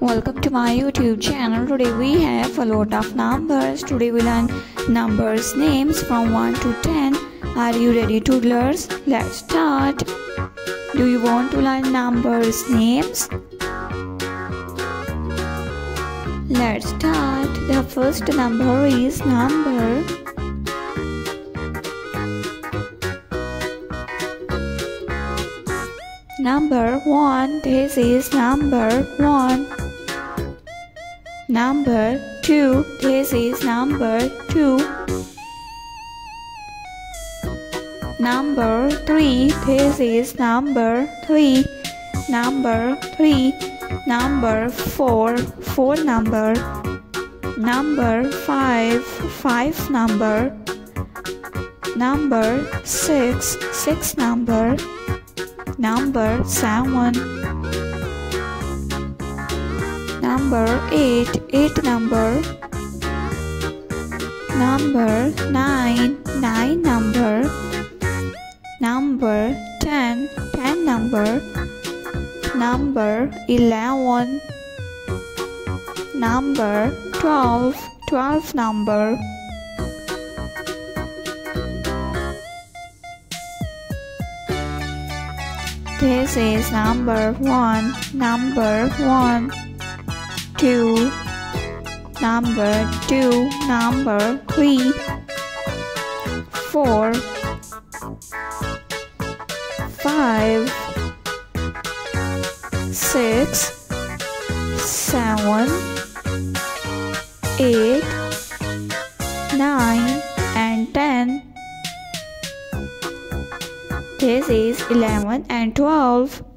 welcome to my youtube channel. Today we have a lot of numbers. Today we learn numbers names from 1 to 10 are you ready toddlers? Let's start. Do you want to learn numbers names? Let's start. The first number is number. Number 1 This is number 1 Number 2 This is number 2 Number 3 This is number 3 Number 3 Number 4 4 number. Number 5 5 number. Number 6 6 number. Number 7 Number 8 8 number. Number 9 9 number. Number 10 10 number. Number 11 Number 12 12 number. This is number one, number one, number two, number three, four, five, six, seven, eight, nine, and ten. This is 11 and 12.